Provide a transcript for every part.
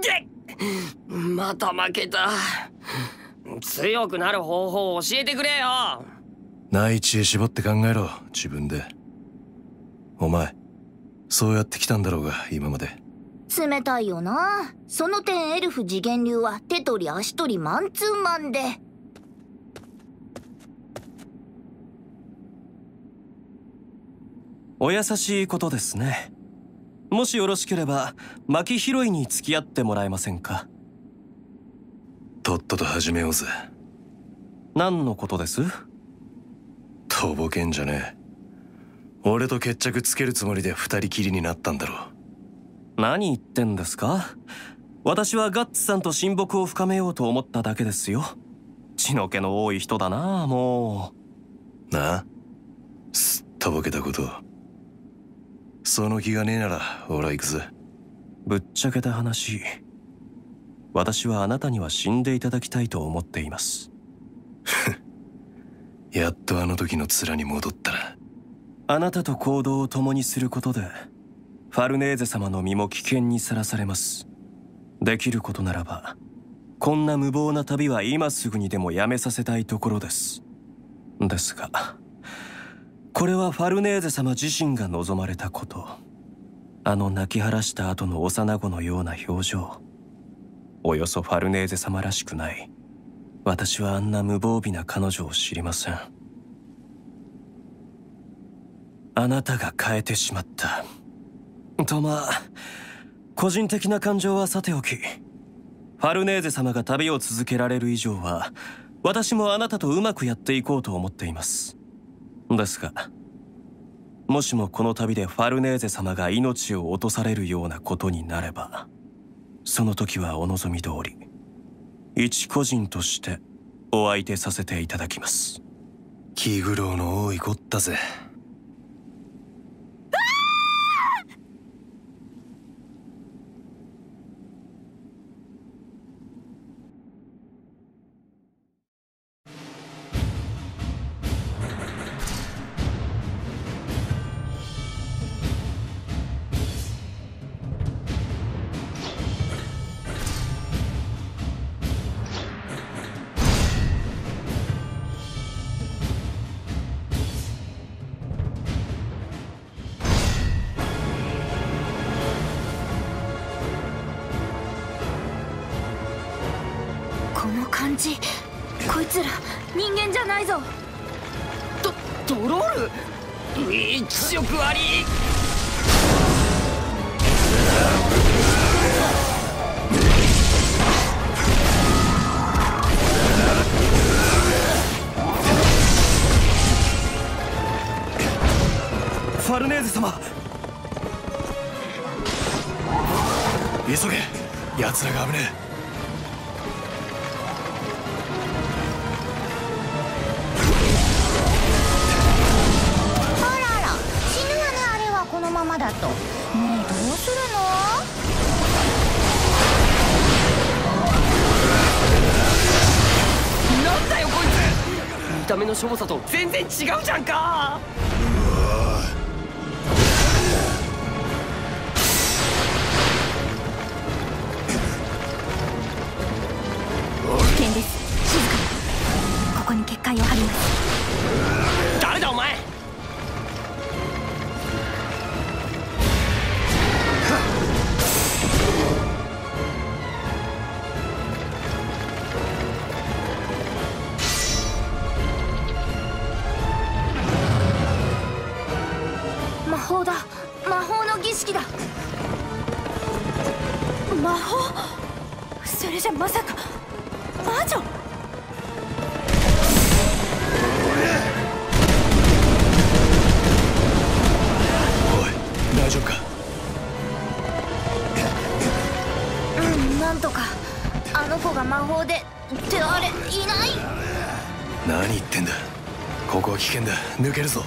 でまた負けた。強くなる方法を教えてくれよ。内地へ絞って考えろ自分で。お前そうやってきたんだろうが今まで。冷たいよな。その点エルフ次元流は手取り足取りマンツーマンで。お優しいことですねもしよろしければ薪拾いに付き合ってもらえませんか？とっとと始めようぜ。何のことです？とぼけんじゃねえ。俺と決着つけるつもりで二人きりになったんだろう。何言ってんですか？私はガッツさんと親睦を深めようと思っただけですよ。血の気の多い人だなもう。なあ？すっとぼけたことその気がねえなら俺は行くぜ。ぶっちゃけた話私はあなたには死んでいただきたいと思っています。やっとあの時の面に戻ったな。あなたと行動を共にすることでファルネーゼ様の身も危険にさらされます。できることならばこんな無謀な旅は今すぐにでもやめさせたいところです。ですがこれはファルネーゼ様自身が望まれたこと。あの泣き晴らした後の幼子のような表情。およそファルネーゼ様らしくない。私はあんな無防備な彼女を知りません。あなたが変えてしまった。とまあ個人的な感情はさておきファルネーゼ様が旅を続けられる以上は私もあなたとうまくやっていこうと思っています。ですがもしもこの旅でファルネーゼ様が命を落とされるようなことになればその時はお望み通り一個人としてお相手させていただきます。気苦労の多いこったぜ。こいつら人間じゃないぞ。ドドロール？一色あり。ファルネーゼ様。急げ。奴らが危ねえ。しょぼさと全然違うじゃんか。危険です。静かに。ここに結界を張りますなんとかあの子が魔法でってあれいない？何言ってんだ。ここは危険だ。抜けるぞ。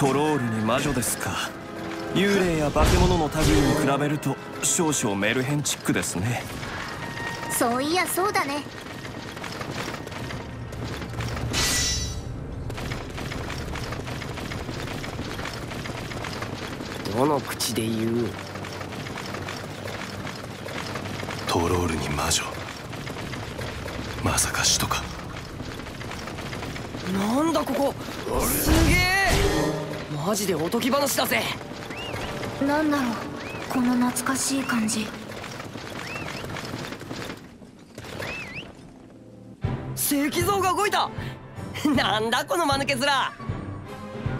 トロールに魔女ですか。幽霊や化け物の類に比べると少々メルヘンチックですね。そういやそうだね。どの口で言う？トロールに魔女。まさか使徒か。なんだここ。すげえマジでおとぎ話だぜ。なんだろう。この懐かしい感じ。石像が動いた。なんだこの間抜け面。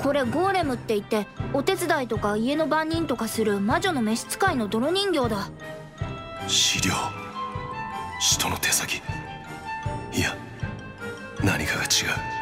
これゴーレムって言ってお手伝いとか家の番人とかする魔女の召使いの泥人形だ。資料。使徒の手先。いや何かが違う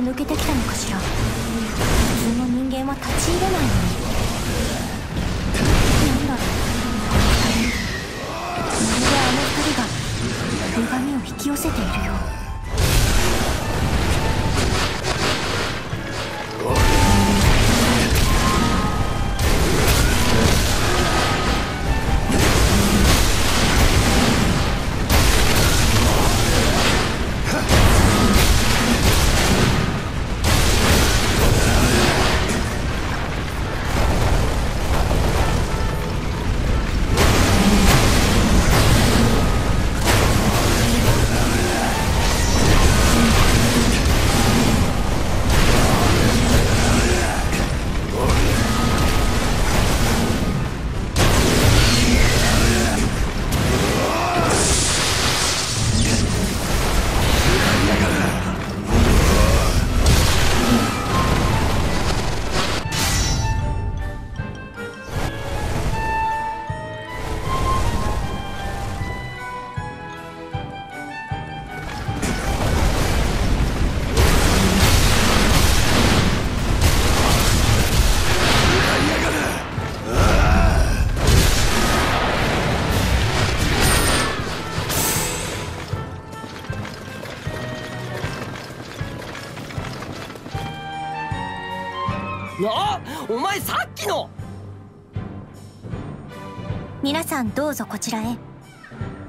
抜けてきたのかしら。普通の人間は立ち入れないのに。なんだろう。まるであの二人が女神を引き寄せているよう。お前さっきの！皆さんどうぞこちらへ。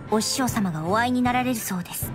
お師匠様がお会いになられるそうです。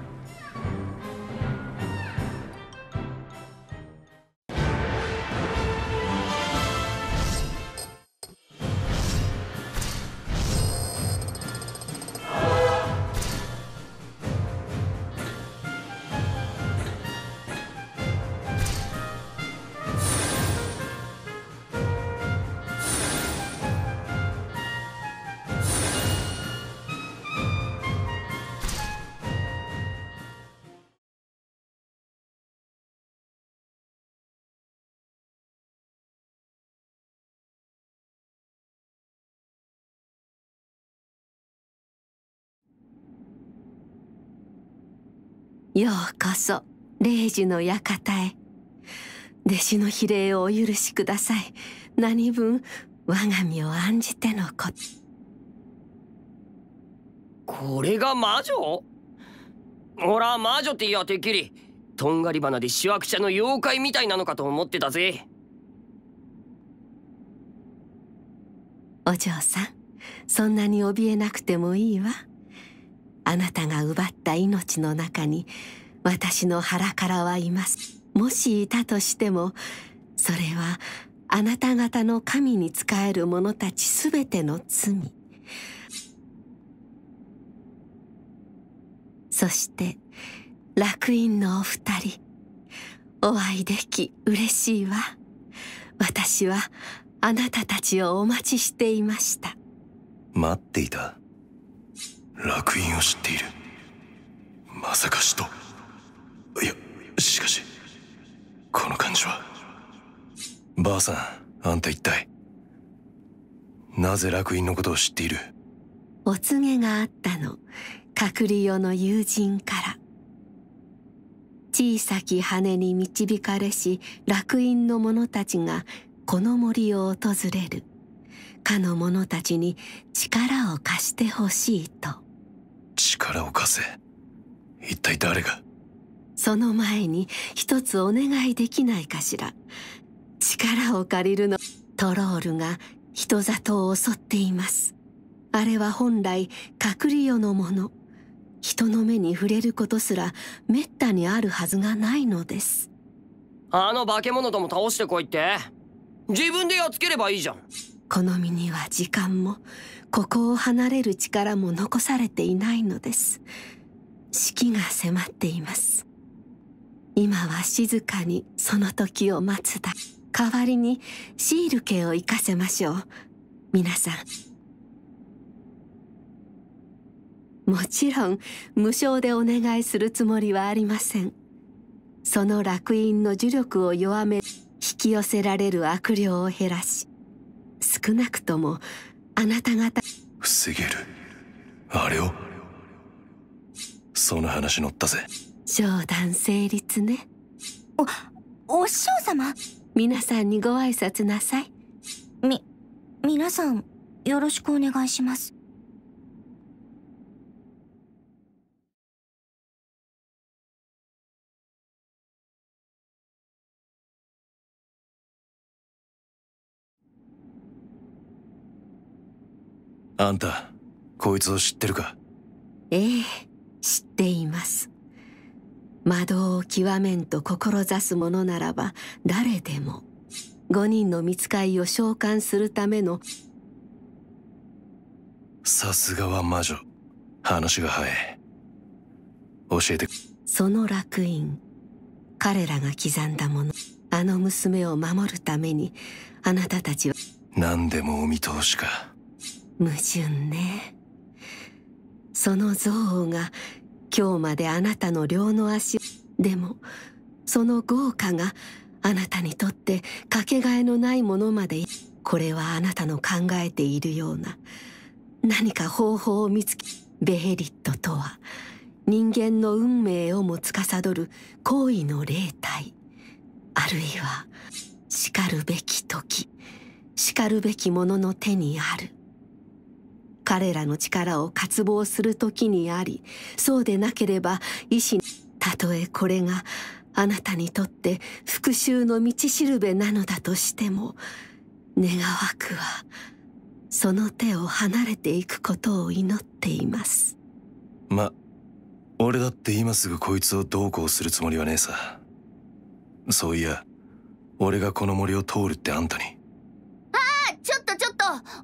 ようこそ霊樹の館へ。弟子の比例をお許しください。何分我が身を案じてのこと。これが魔女？ほら魔女って言やてっきり。とんがり花でしわくちゃの妖怪みたいなのかと思ってたぜ。お嬢さんそんなに怯えなくてもいいわあなたが奪った命の中に私の腹からはいます。もしいたとしてもそれはあなた方の神に仕える者たちすべての罪。そして楽園のお二人お会いでき嬉しいわ。私はあなたたちをお待ちしていました。待っていた。楽園を知っている。まさか使徒いやしかしこの感じは。ばあさんあんた一体。なぜ楽園のことを知っている？お告げがあったの。隔離用の友人から。小さき羽に導かれし楽園の者たちがこの森を訪れる。かの者たちに力を貸してほしいと。力を貸せ。一体誰が？その前に一つお願いできないかしら。力を借りるのトロールが人里を襲っています。あれは本来隔離世のもの。人の目に触れることすらめったにあるはずがないのです。あの化け物とも倒してこいって。自分でやっつければいいじゃんこの身には時間もここを離れる力も残されていないのです。死期が迫っています。今は静かにその時を待つだ。代わりにシール家を生かせましょう。皆さん。もちろん無償でお願いするつもりはありません。その楽園の呪力を弱め引き寄せられる悪霊を減らし少なくともあなた方。防げる。あれを。その話乗ったぜ。冗談成立ね。おお師匠様？皆さんにご挨拶なさい。み皆さんよろしくお願いしますあんたこいつを知ってるか？ええ知っています。魔導を極めんと志す者ならば誰でも五人の見つかいを召喚するためのさすがは魔女。話が早い。教えてその楽園彼らが刻んだものあの娘を守るためにあなたたちは何でもお見通しか矛盾ね。その憎悪が今日まであなたの両の足でもその豪華があなたにとってかけがえのないものまでこれはあなたの考えているような何か方法を見つけベヘリットとは人間の運命をも司る行為の霊体あるいは叱るべき時叱るべき者の手にある。彼らの力を渇望する時にありそうでなければ意志たとえこれがあなたにとって復讐の道しるべなのだとしても願わくはその手を離れていくことを祈っています。ま俺だって今すぐこいつをどうこうするつもりはねえさ。そういや俺がこの森を通るってあんたに。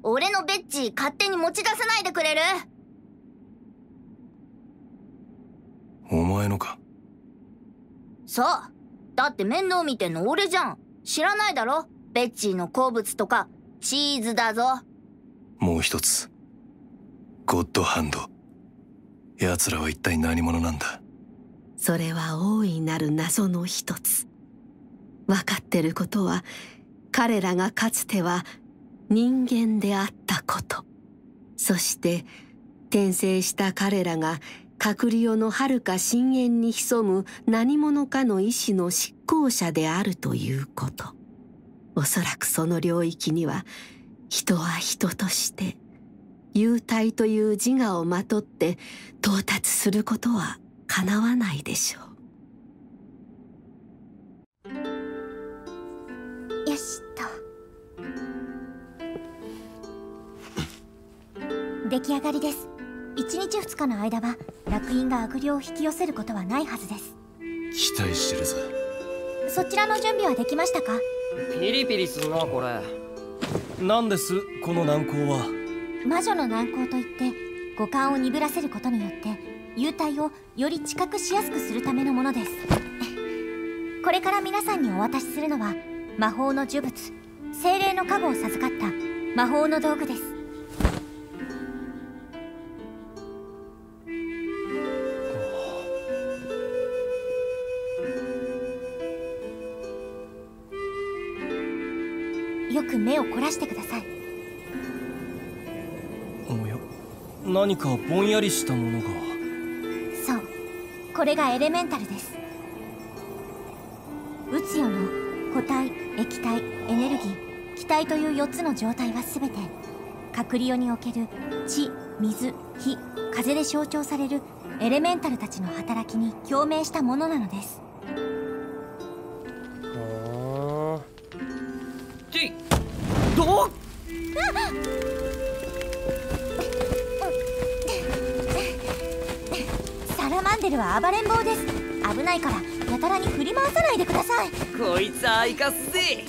俺のベッジ勝手に持ち出さないでくれる？お前のか？そう。だって面倒見てんの俺じゃん。知らないだろ？ベッジーの好物とか。チーズだぞ。もう一つ。ゴッドハンド。奴らは一体何者なんだ？それは大いなる謎の一つ。分かってることは彼らがかつては人間であったこと。そして転生した彼らが隔離世の遥か深淵に潜む何者かの意志の執行者であるということ。おそらくその領域には人は人として幽体という自我をまとって到達することはかなわないでしょよ出来上がりです。1日2日の間は楽園が悪霊を引き寄せることはないはずです。期待してるぞ。そちらの準備はできましたか？ピリピリすんなこれ。何ですこの難航は？魔女の難航といって五感を鈍らせることによって幽体をより知覚しやすくするためのものです。これから皆さんにお渡しするのは魔法の呪物。精霊の加護を授かった魔法の道具ですを凝らしてください。おや何かぼんやりしたものが。そうこれがエレメンタルです。宇宙の固体液体エネルギー気体という4つの状態は全て隔離世における地水火風で象徴されるエレメンタルたちの働きに共鳴したものなのですどう？サラマンデルは暴れん坊です。危ないからやたらに振り回さないでください。こいつあいかっせ